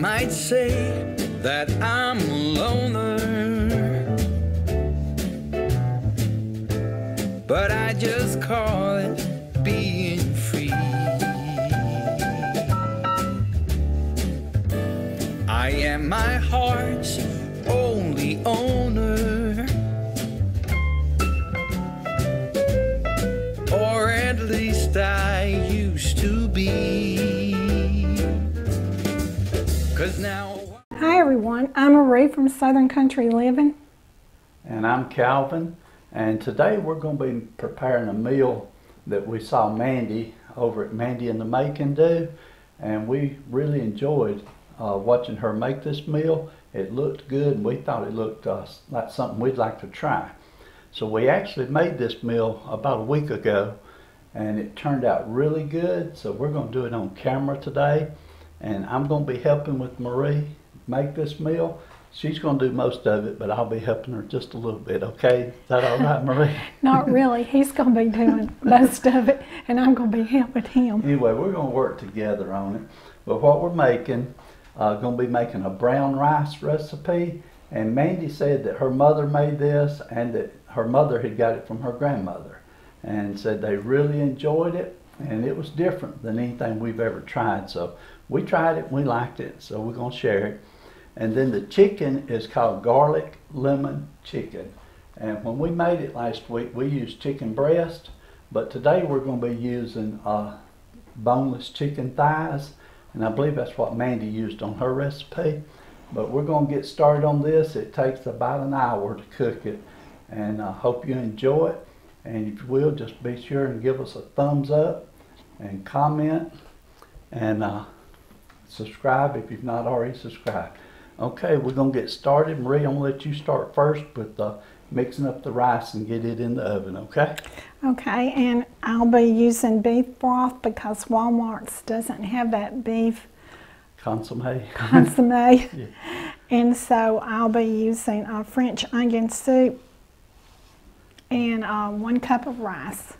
might say that I'm a loner, but I just call it being free. I am my heart's only owner, or at least I Cause now. Hi everyone, I'm Marie from Southern Country Living. And I'm Calvin, and today we're going to be preparing a meal that we saw Mandy over at Mandy in the Making do, and we really enjoyed uh, watching her make this meal. It looked good, and we thought it looked uh, like something we'd like to try. So we actually made this meal about a week ago, and it turned out really good. So we're going to do it on camera today, and I'm going to be helping with Marie make this meal. She's going to do most of it, but I'll be helping her just a little bit. Okay, is that all right, Marie? Not really, he's going to be doing most of it, and I'm going to be helping him. Anyway, we're going to work together on it. But what we're making, uh, going to be making a brown rice recipe. And Mandy said that her mother made this and that her mother had got it from her grandmother and said they really enjoyed it and it was different than anything we've ever tried. So we tried it we liked it, so we're going to share it. And then the chicken is called garlic lemon chicken. And when we made it last week, we used chicken breast, but today we're going to be using uh, boneless chicken thighs. And I believe that's what Mandy used on her recipe. But we're going to get started on this. It takes about an hour to cook it. And I hope you enjoy it. And if you will, just be sure and give us a thumbs up and comment and uh, subscribe if you've not already subscribed. Okay, we're going to get started. Marie, I'm going to let you start first with uh, mixing up the rice and get it in the oven, okay? Okay, and I'll be using beef broth because Walmart's doesn't have that beef Consomme. consomme. Yeah. And so I'll be using a French onion soup and uh, one cup of rice.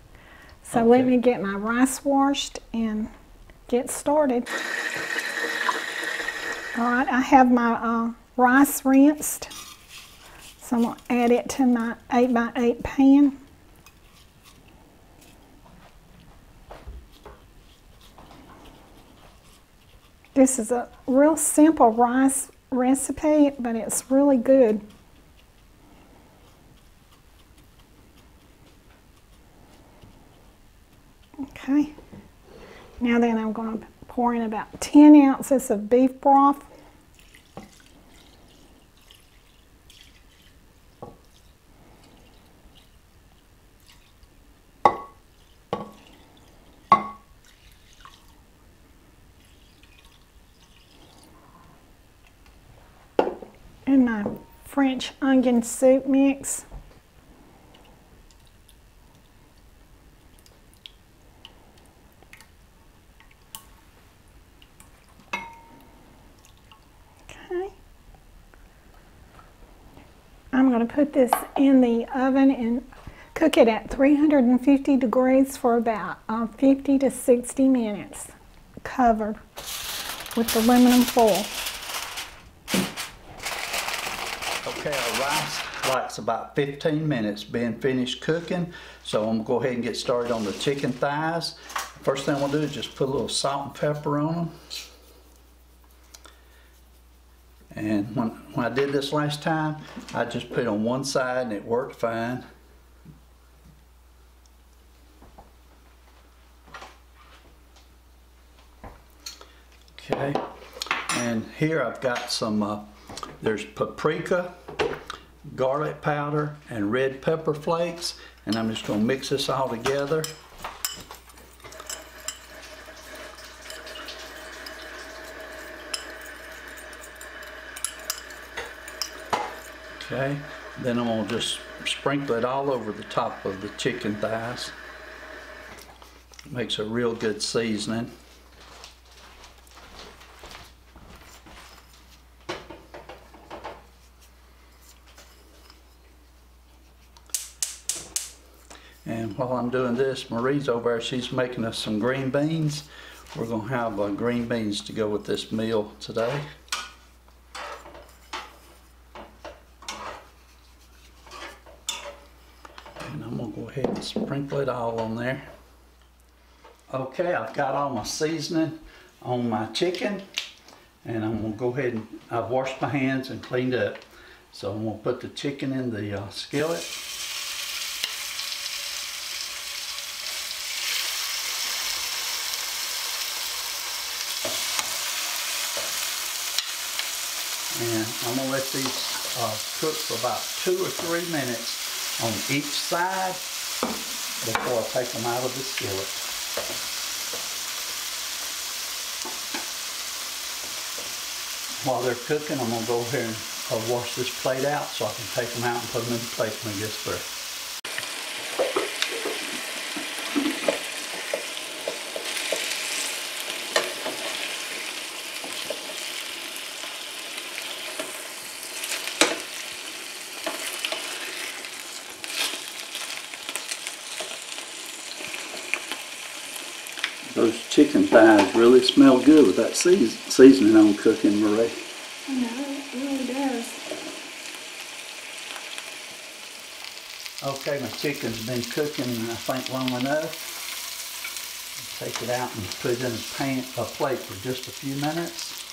So let me get my rice washed and get started. All right, I have my uh, rice rinsed. So I'm to add it to my 8 by 8 pan. This is a real simple rice recipe, but it's really good. Okay. Now then I'm going to pour in about 10 ounces of beef broth. And my French onion soup mix. Okay. I'm going to put this in the oven and cook it at 350 degrees for about uh, 50 to 60 minutes, covered with aluminum foil. Okay, our rice likes about 15 minutes being finished cooking. So I'm gonna go ahead and get started on the chicken thighs. First thing gonna do is just put a little salt and pepper on them. And when, when I did this last time, I just put it on one side and it worked fine. Okay, and here I've got some, uh, there's paprika, garlic powder, and red pepper flakes. And I'm just gonna mix this all together. Okay, then I'm gonna just sprinkle it all over the top of the chicken thighs. Makes a real good seasoning. And while I'm doing this, Marie's over there, she's making us some green beans. We're gonna have uh, green beans to go with this meal today. And I'm gonna go ahead and sprinkle it all on there. Okay, I've got all my seasoning on my chicken. And I'm gonna go ahead and, I've washed my hands and cleaned up. So I'm gonna put the chicken in the uh, skillet. And I'm gonna let these uh, cook for about two or three minutes on each side before I take them out of the skillet. While they're cooking, I'm gonna go here and uh, wash this plate out so I can take them out and put them in the plate when it gets through. Those chicken thighs really smell good with that seas- seasoning on cooking, Marie. I know, it really does. Okay, my chicken's been cooking, I think, long enough. Take it out and put it in a pan, a plate for just a few minutes.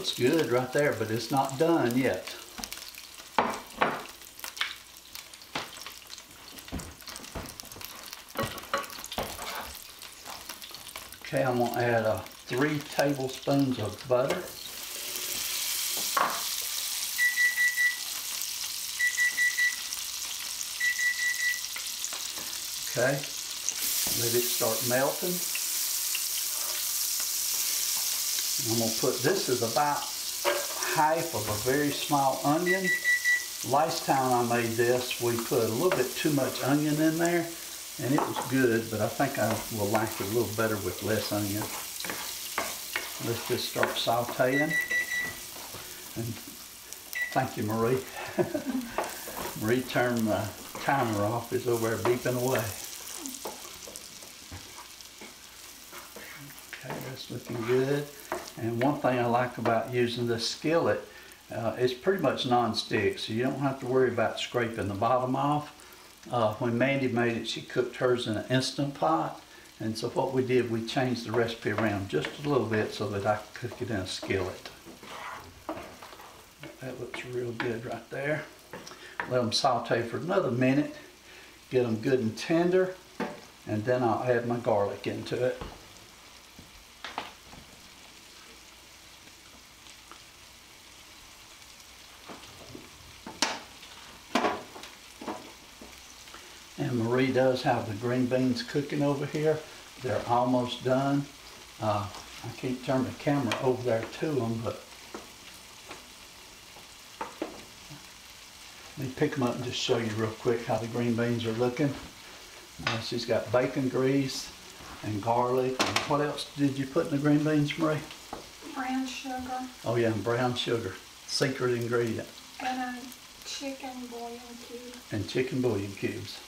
Looks good right there, but it's not done yet. Okay, I'm gonna add uh, three tablespoons of butter. Okay, let it start melting. I'm gonna put, this is about half of a very small onion. Last time I made this, we put a little bit too much onion in there and it was good, but I think I will like it a little better with less onion. Let's just start sauteing. And thank you, Marie. Marie turned my timer off, it's over there beeping away. Okay, that's looking good. And one thing I like about using this skillet, uh, it's pretty much non-stick, so you don't have to worry about scraping the bottom off. Uh, when Mandy made it, she cooked hers in an Instant Pot. And so what we did, we changed the recipe around just a little bit so that I could cook it in a skillet. That looks real good right there. Let them saute for another minute, get them good and tender, and then I'll add my garlic into it. Does have the green beans cooking over here. They're almost done. Uh, I can't turn the camera over there to them, but let me pick them up and just show you real quick how the green beans are looking. Uh, she's got bacon grease and garlic. And what else did you put in the green beans, Marie? Brown sugar Oh yeah, and brown sugar, secret ingredient, and a chicken bouillon cube. and chicken bouillon cubes.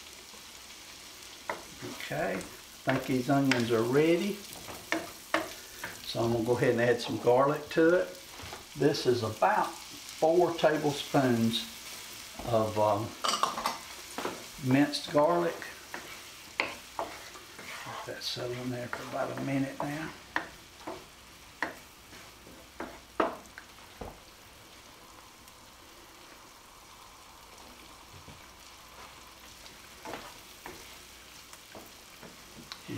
Okay, I think these onions are ready. So I'm gonna go ahead and add some garlic to it. This is about four tablespoons of um, minced garlic. Let that settle in there for about a minute now.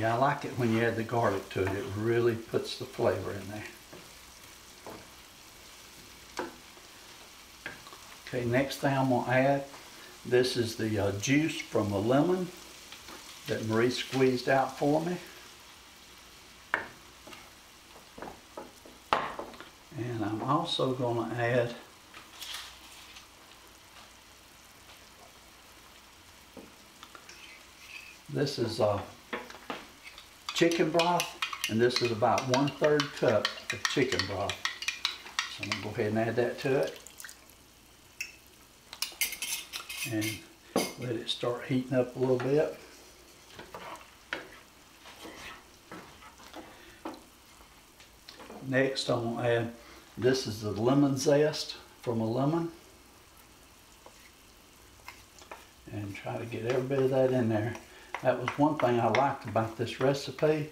Yeah, I like it when you add the garlic to it. It really puts the flavor in there. Okay, next thing I'm gonna add, this is the uh, juice from a lemon that Marie squeezed out for me. And I'm also gonna add this is uh, chicken broth, and this is about one third cup of chicken broth. So I'm gonna go ahead and add that to it. And let it start heating up a little bit. Next, I'm gonna add, this is the lemon zest from a lemon. And try to get every bit of that in there. That was one thing I liked about this recipe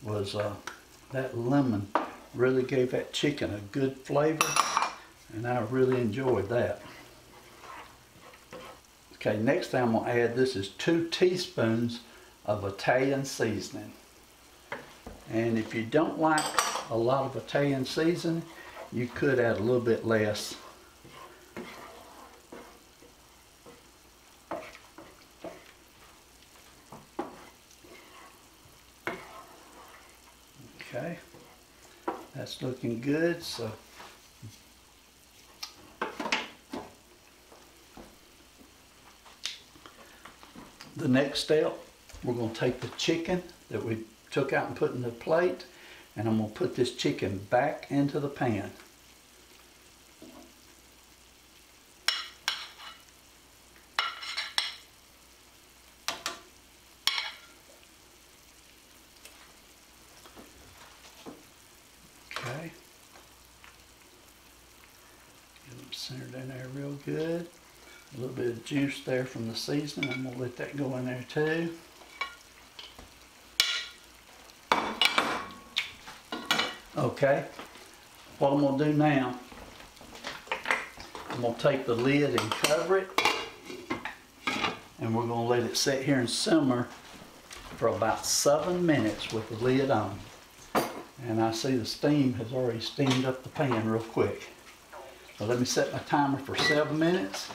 was uh, that lemon really gave that chicken a good flavor and I really enjoyed that. Okay, next thing I'm gonna add, this is two teaspoons of Italian seasoning. And if you don't like a lot of Italian seasoning, you could add a little bit less. Okay, that's looking good. So the next step, we're going to take the chicken that we took out and put in the plate, and I'm going to put this chicken back into the pan. Okay. Get them centered in there real good. A little there from the seasoning. I'm gonna let that go in there too. Okay, what I'm gonna do now, I'm gonna take the lid and cover it. And we're gonna let it sit here and simmer for about seven minutes with the lid on. And I see the steam has already steamed up the pan real quick. So let me set my timer for seven minutes.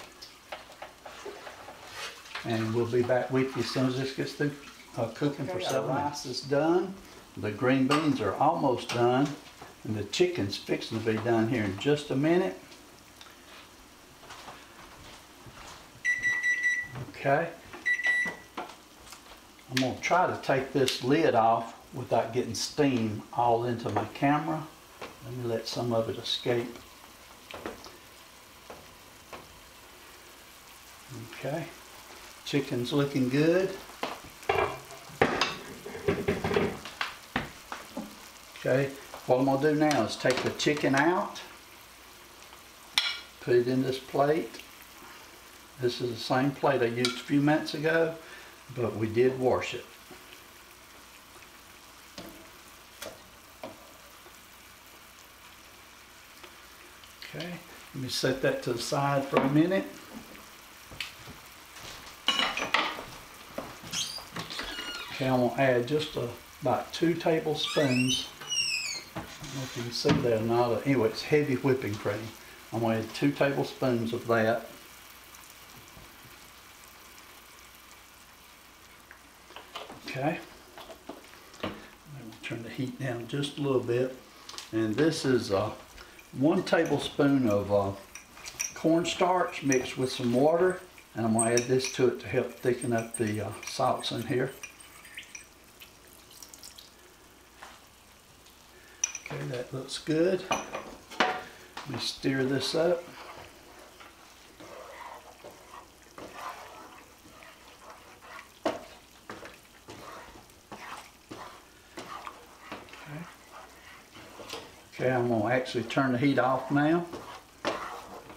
And we'll be back with you as soon as this gets through uh, cooking for seven minutes. Rice is done. The green beans are almost done. And the chicken's fixing to be done here in just a minute. Okay. I'm going to try to take this lid off without getting steam all into my camera. Let me let some of it escape. Okay, chicken's looking good. Okay, what I'm gonna do now is take the chicken out, put it in this plate. This is the same plate I used a few minutes ago, but we did wash it. Okay, let me set that to the side for a minute. Okay, I'm gonna add just a, about two tablespoons. I don't know if you can see that or not. Anyway, it's heavy whipping cream. I'm gonna add two tablespoons of that. Okay. I'm gonna turn the heat down just a little bit. And this is uh, one tablespoon of uh, cornstarch mixed with some water. And I'm gonna add this to it to help thicken up the uh, salts in here. Okay, that looks good. Let me stir this up. Okay. I'm gonna actually turn the heat off now.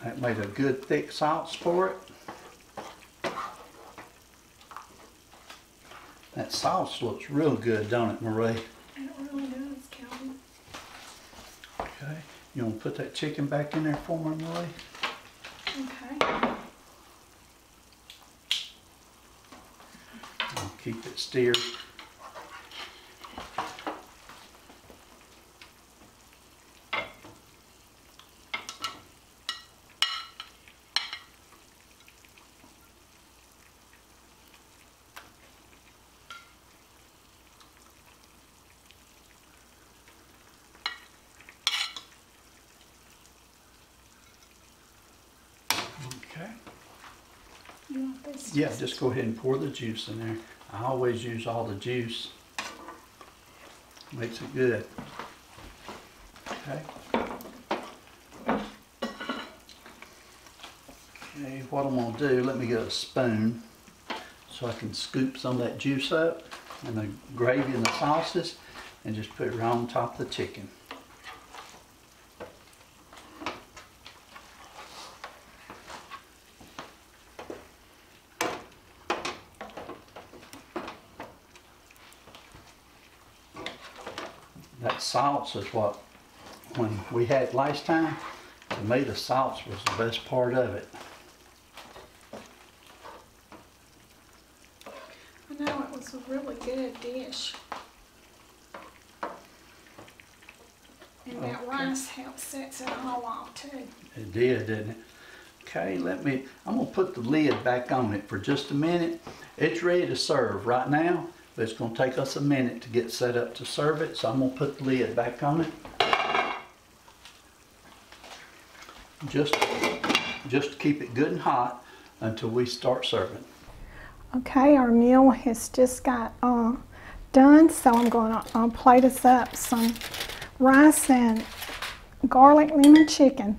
That made a good thick sauce for it. That sauce looks real good, don't it, Marie? It really does, Calvin. Okay, you want to put that chicken back in there for me, Marie? Okay. I'll keep it stirred. Okay. You want this? Yeah, just go ahead and pour the juice in there. I always use all the juice. Makes it good. Okay. Okay, what I'm gonna do, let me get a spoon so I can scoop some of that juice up and the gravy and the sauces and just put it right on top of the chicken. That sauce is what, when we had last time, to me the sauce was the best part of it. I know it was a really good dish. And that rice helps sets it all off too. It did, didn't it? Okay, let me, I'm gonna put the lid back on it for just a minute. It's ready to serve right now, but it's gonna take us a minute to get set up to serve it, so I'm gonna put the lid back on it. Just, just to keep it good and hot until we start serving. Okay, our meal has just got uh, done, so I'm going to uh, plate us up some rice and garlic lemon chicken.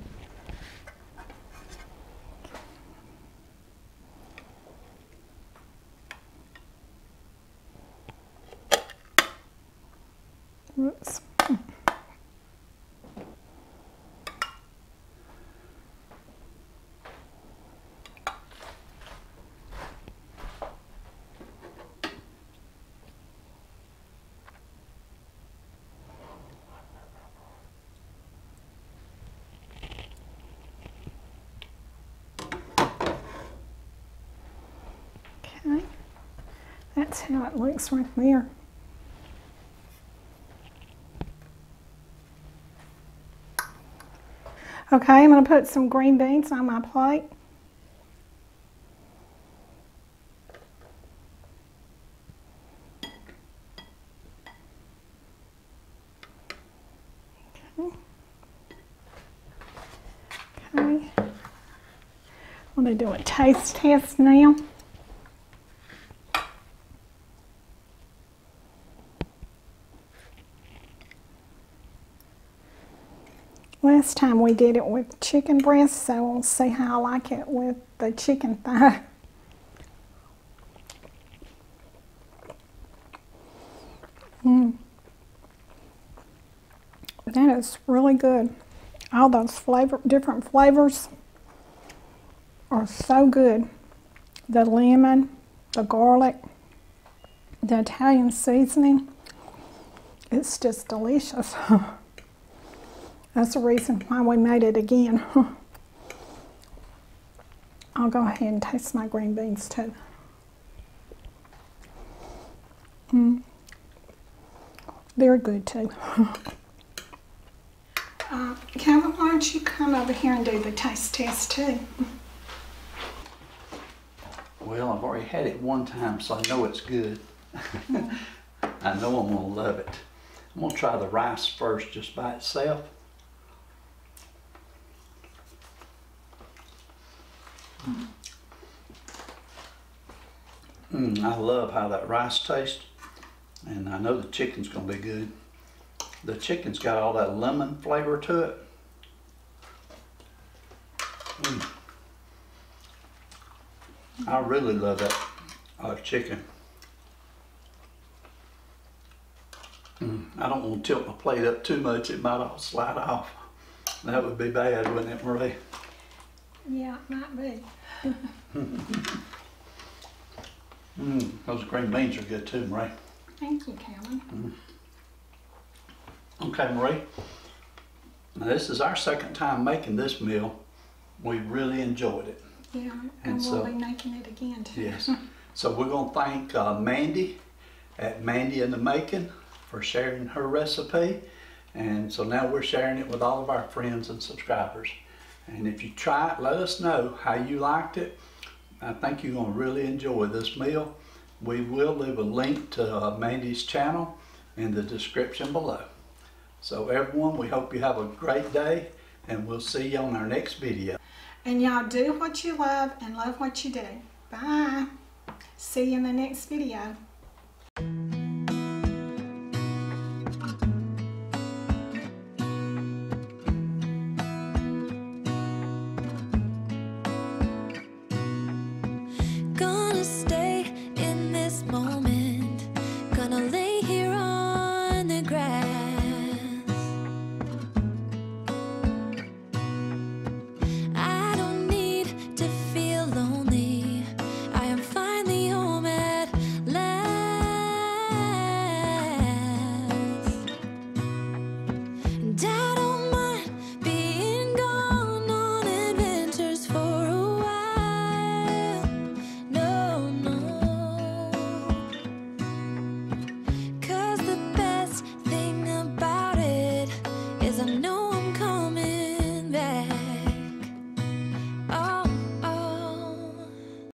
Oops. Okay, it looks right there. Okay, I'm going to put some green beans on my plate. Okay. Okay. I'm going to do a taste test now. Last time we did it with chicken breast, so we'll see how I like it with the chicken thigh. Mm. That is really good. All those flavor, different flavors are so good. The lemon, the garlic, the Italian seasoning. It's just delicious. That's the reason why we made it again. I'll go ahead and taste my green beans too. Mm. Very good too. uh, Calvin, why don't you come over here and do the taste test too? Well, I've already had it one time, so I know it's good. I know I'm gonna love it. I'm gonna try the rice first just by itself. Mm, I love how that rice tastes, and I know the chicken's gonna be good. The chicken's got all that lemon flavor to it. Mm. I really love that uh, chicken. Mm, I don't want to tilt my plate up too much, it might all slide off. That would be bad, wouldn't it, Marie? Yeah, it might be. Mm, those green beans are good too, Marie. Thank you, Calvin. Okay, Marie. Now this is our second time making this meal. We really enjoyed it. Yeah, And and, we'll so- be making it again too. Yes. So we're gonna thank uh, Mandy at Mandy in the Making for sharing her recipe. And so now we're sharing it with all of our friends and subscribers. And if you try it, let us know how you liked it. I think you're gonna really enjoy this meal. We will leave a link to uh, Mandy's channel in the description below. So everyone, we hope you have a great day and we'll see you on our next video. And y'all do what you love and love what you do. Bye. See you in the next video.